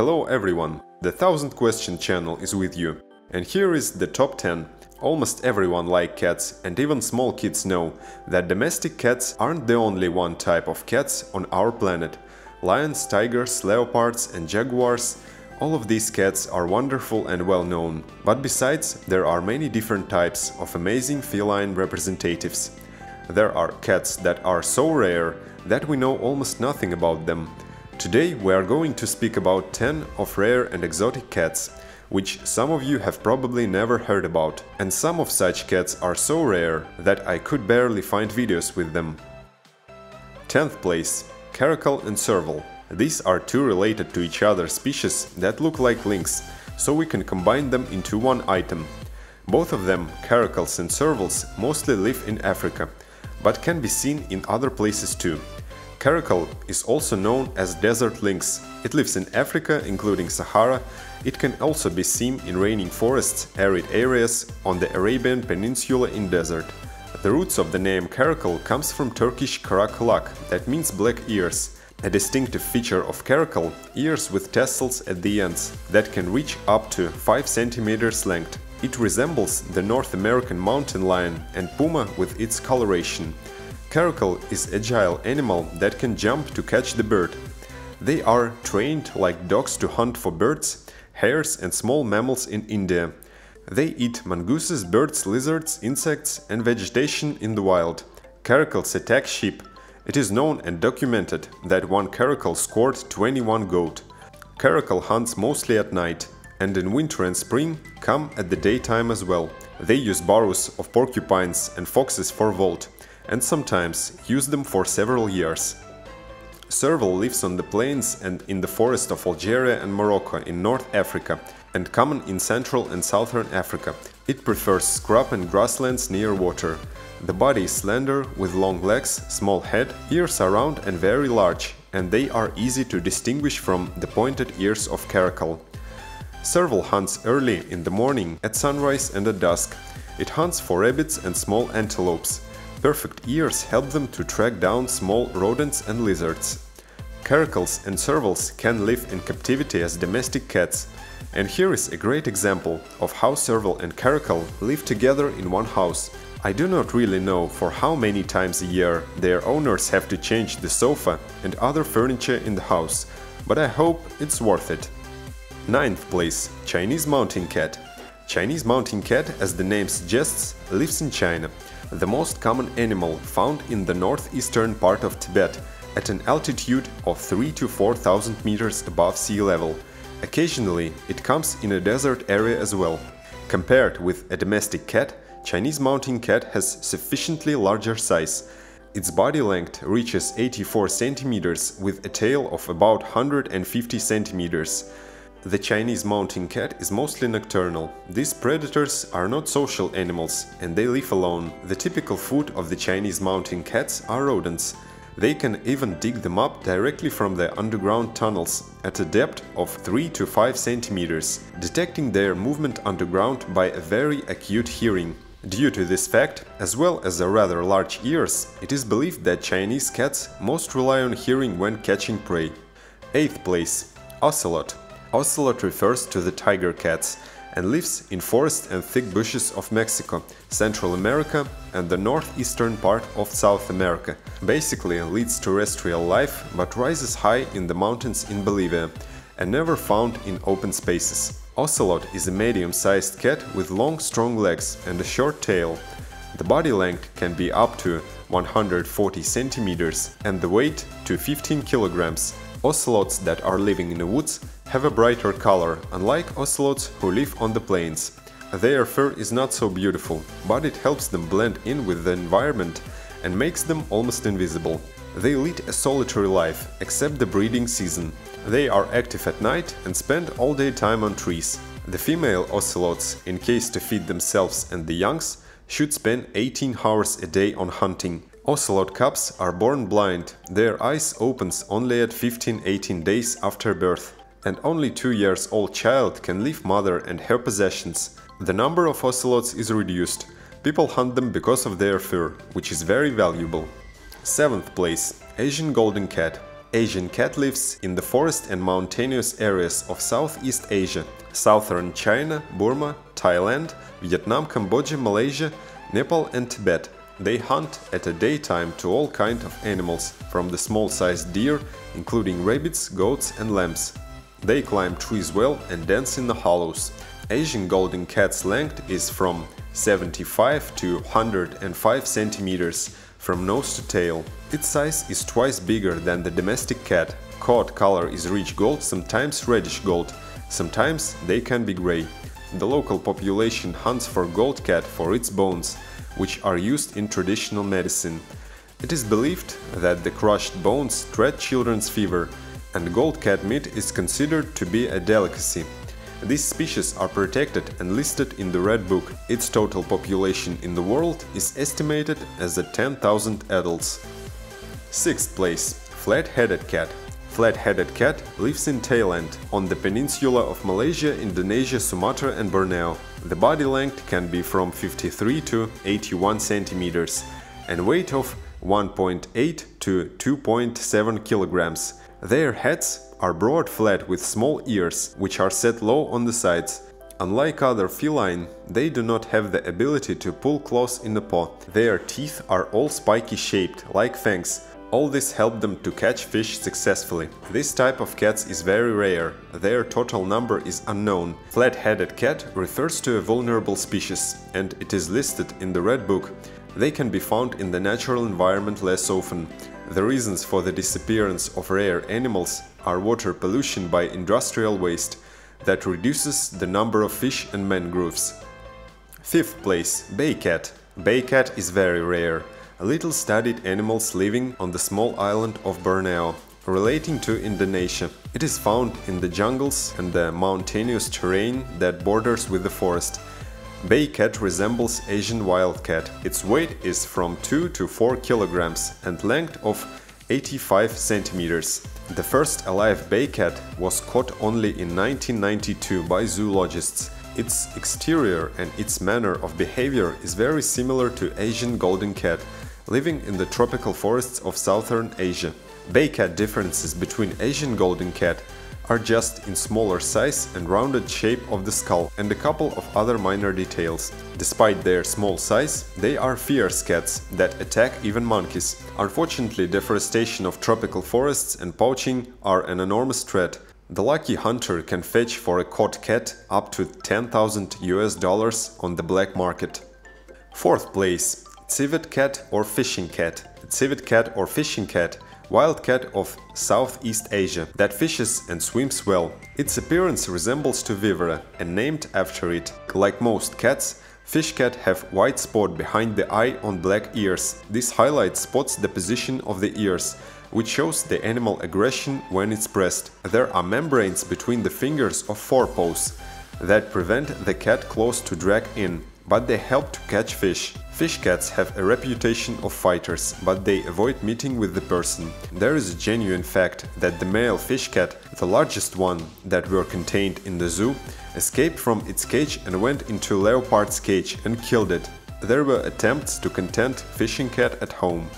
Hello everyone, the 1000 question channel is with you. And here is the top 10. Almost everyone like cats and even small kids know that domestic cats aren't the only one type of cats on our planet. Lions, tigers, leopards and jaguars all of these cats are wonderful and well known, but besides, there are many different types of amazing feline representatives. There are cats that are so rare that we know almost nothing about them. Today we are going to speak about 10 of rare and exotic cats, which some of you have probably never heard about, and some of such cats are so rare that I could barely find videos with them. 10th place Caracal and Serval these are two related to each other species that look like lynx, so we can combine them into one item. Both of them, caracals and servals, mostly live in Africa, but can be seen in other places too. Caracal is also known as desert lynx. It lives in Africa, including Sahara. It can also be seen in raining forests, arid areas, on the Arabian Peninsula in desert. The roots of the name caracal comes from Turkish karakulak, that means black ears. A distinctive feature of caracal, ears with tassels at the ends, that can reach up to 5 cm length. It resembles the North American mountain lion and puma with its coloration. Caracal is agile animal that can jump to catch the bird. They are trained like dogs to hunt for birds, hares and small mammals in India. They eat mongooses, birds, lizards, insects and vegetation in the wild. Caracals attack sheep, it is known and documented that one caracal scored 21 goat. Caracal hunts mostly at night, and in winter and spring come at the daytime as well. They use burrows of porcupines and foxes for volt, and sometimes use them for several years. Serval lives on the plains and in the forest of Algeria and Morocco in North Africa, and common in Central and Southern Africa. It prefers scrub and grasslands near water. The body is slender, with long legs, small head, ears are round and very large, and they are easy to distinguish from the pointed ears of caracal. Serval hunts early in the morning, at sunrise and at dusk. It hunts for rabbits and small antelopes. Perfect ears help them to track down small rodents and lizards. Caracals and servals can live in captivity as domestic cats, and here is a great example of how serval and caracal live together in one house, I do not really know for how many times a year their owners have to change the sofa and other furniture in the house, but I hope it's worth it. Ninth place Chinese Mountain Cat. Chinese mountain cat, as the name suggests, lives in China, the most common animal found in the northeastern part of Tibet at an altitude of 3 to 4000 meters above sea level. Occasionally, it comes in a desert area as well. Compared with a domestic cat, Chinese mountain cat has sufficiently larger size. Its body length reaches 84 centimeters with a tail of about 150 centimeters. The Chinese mountain cat is mostly nocturnal. These predators are not social animals and they live alone. The typical food of the Chinese mountain cats are rodents. They can even dig them up directly from their underground tunnels at a depth of 3 to 5 centimeters, detecting their movement underground by a very acute hearing. Due to this fact, as well as their rather large ears, it is believed that Chinese cats most rely on hearing when catching prey. 8th place Ocelot Ocelot refers to the tiger cats and lives in forests and thick bushes of Mexico, Central America and the northeastern part of South America. Basically leads terrestrial life but rises high in the mountains in Bolivia and never found in open spaces. Ocelot is a medium-sized cat with long strong legs and a short tail. The body length can be up to 140 centimeters and the weight to 15 kilograms. Ocelots that are living in the woods have a brighter color, unlike ocelots who live on the plains. Their fur is not so beautiful, but it helps them blend in with the environment and makes them almost invisible. They lead a solitary life, except the breeding season. They are active at night and spend all day time on trees. The female ocelots, in case to feed themselves and the youngs, should spend 18 hours a day on hunting. Ocelot cubs are born blind, their eyes opens only at 15-18 days after birth and only 2 years old child can leave mother and her possessions. The number of ocelots is reduced. People hunt them because of their fur, which is very valuable. 7th place Asian Golden Cat Asian cat lives in the forest and mountainous areas of Southeast Asia, southern China, Burma, Thailand, Vietnam, Cambodia, Malaysia, Nepal and Tibet. They hunt at a daytime to all kind of animals, from the small-sized deer, including rabbits, goats and lambs. They climb trees well and dance in the hollows. Asian golden cat's length is from 75 to 105 centimeters from nose to tail. Its size is twice bigger than the domestic cat. Coat color is rich gold, sometimes reddish gold, sometimes they can be gray. The local population hunts for gold cat for its bones, which are used in traditional medicine. It is believed that the crushed bones treat children's fever, and gold cat meat is considered to be a delicacy. These species are protected and listed in the Red Book. Its total population in the world is estimated as at 10,000 adults. Sixth place. Flat-headed cat. Flat-headed cat lives in Thailand, on the peninsula of Malaysia, Indonesia, Sumatra and Borneo. The body length can be from 53 to 81 centimeters and weight of 1.8 to 2.7 kilograms. Their heads are broad flat with small ears, which are set low on the sides. Unlike other feline, they do not have the ability to pull claws in the paw. Their teeth are all spiky shaped, like fangs. All this helped them to catch fish successfully. This type of cats is very rare, their total number is unknown. Flat-headed cat refers to a vulnerable species, and it is listed in the Red Book. They can be found in the natural environment less often. The reasons for the disappearance of rare animals are water pollution by industrial waste that reduces the number of fish and mangroves. Fifth place, bay cat. Bay cat is very rare, a little studied animals living on the small island of Borneo, relating to Indonesia. It is found in the jungles and the mountainous terrain that borders with the forest. Bay cat resembles Asian wildcat. Its weight is from 2 to 4 kilograms and length of 85 centimeters. The first alive bay cat was caught only in 1992 by zoologists. Its exterior and its manner of behavior is very similar to Asian golden cat, living in the tropical forests of southern Asia. Bay cat differences between Asian golden cat are just in smaller size and rounded shape of the skull and a couple of other minor details. Despite their small size, they are fierce cats that attack even monkeys. Unfortunately, deforestation of tropical forests and poaching are an enormous threat. The lucky hunter can fetch for a caught cat up to 10,000 US dollars on the black market. Fourth place, civet cat or fishing cat. Civet cat or fishing cat wildcat of Southeast Asia that fishes and swims well. Its appearance resembles to viverra and named after it. Like most cats, fish cat have white spot behind the eye on black ears. This highlight spots the position of the ears, which shows the animal aggression when it's pressed. There are membranes between the fingers of forepaws that prevent the cat claws to drag in, but they help to catch fish. Fish cats have a reputation of fighters, but they avoid meeting with the person. There is a genuine fact that the male fish cat, the largest one that were contained in the zoo, escaped from its cage and went into leopard's cage and killed it. There were attempts to content fishing cat at home.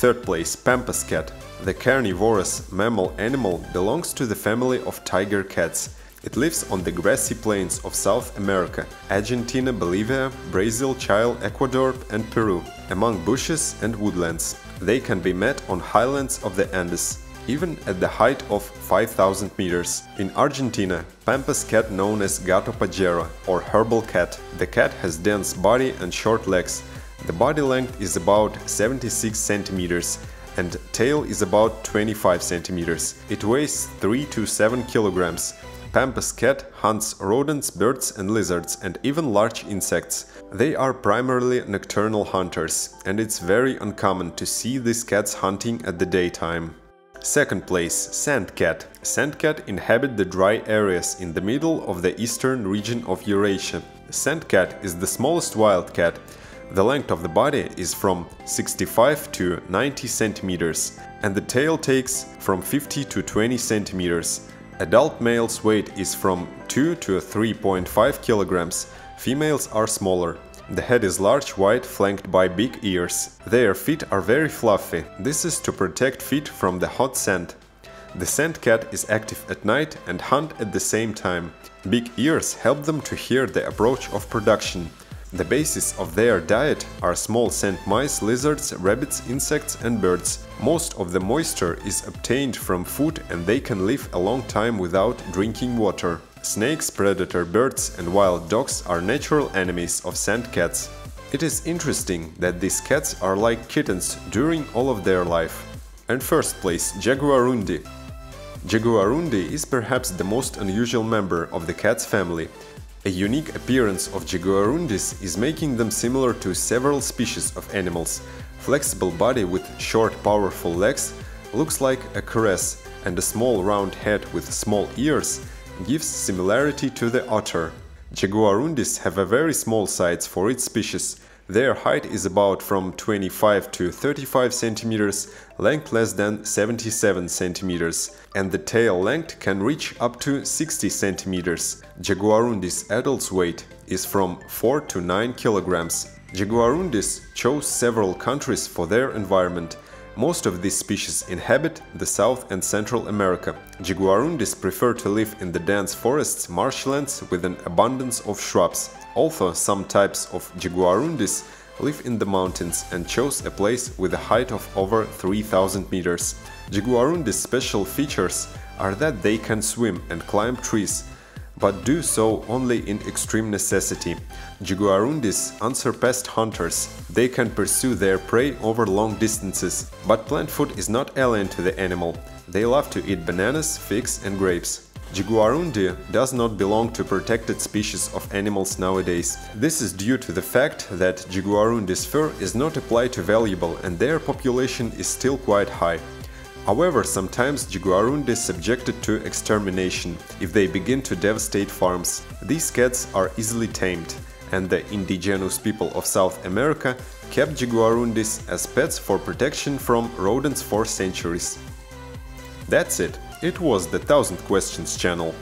Third place, Pampas cat. The carnivorous mammal animal belongs to the family of tiger cats. It lives on the grassy plains of South America, Argentina, Bolivia, Brazil, Chile, Ecuador and Peru, among bushes and woodlands. They can be met on highlands of the Andes, even at the height of 5000 meters. In Argentina, pampas cat known as gato pajero or herbal cat. The cat has dense body and short legs. The body length is about 76 centimeters and tail is about 25 centimeters. It weighs 3 to 7 kilograms Pampas cat hunts rodents, birds and lizards and even large insects. They are primarily nocturnal hunters, and it's very uncommon to see these cats hunting at the daytime. Second place, sand cat. Sand cat inhabit the dry areas in the middle of the eastern region of Eurasia. Sand cat is the smallest wild cat. The length of the body is from 65 to 90 centimeters, and the tail takes from 50 to 20 centimeters. Adult male's weight is from 2 to 3.5 kilograms, females are smaller. The head is large, white, flanked by big ears. Their feet are very fluffy, this is to protect feet from the hot sand. The sand cat is active at night and hunt at the same time. Big ears help them to hear the approach of production. The basis of their diet are small sand mice, lizards, rabbits, insects and birds. Most of the moisture is obtained from food and they can live a long time without drinking water. Snakes, predator birds and wild dogs are natural enemies of sand cats. It is interesting that these cats are like kittens during all of their life. And first place, Jaguarundi. Jaguarundi is perhaps the most unusual member of the cat's family. A unique appearance of jaguarundis is making them similar to several species of animals. Flexible body with short powerful legs looks like a caress and a small round head with small ears gives similarity to the otter. Jaguarundis have a very small size for its species. Their height is about from 25 to 35 centimeters, length less than 77 centimeters, and the tail length can reach up to 60 centimeters. Jaguarundis adult's weight is from 4 to 9 kilograms. Jaguarundis chose several countries for their environment. Most of these species inhabit the South and Central America. Jaguarundis prefer to live in the dense forests, marshlands with an abundance of shrubs. Although some types of Jaguarundis live in the mountains and chose a place with a height of over 3000 meters. Jaguarundis' special features are that they can swim and climb trees, but do so only in extreme necessity. Jaguarundis unsurpassed hunters. They can pursue their prey over long distances, but plant food is not alien to the animal. They love to eat bananas, figs and grapes. Jaguarundi does not belong to protected species of animals nowadays. This is due to the fact that Jaguarundi's fur is not applied to valuable and their population is still quite high. However, sometimes Jaguarundi is subjected to extermination if they begin to devastate farms. These cats are easily tamed, and the indigenous people of South America kept Jaguarundis as pets for protection from rodents for centuries. That's it. It was the 1000 Questions channel.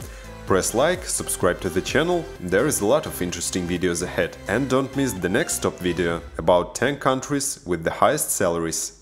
Press like, subscribe to the channel, there is a lot of interesting videos ahead. And don't miss the next top video about 10 countries with the highest salaries.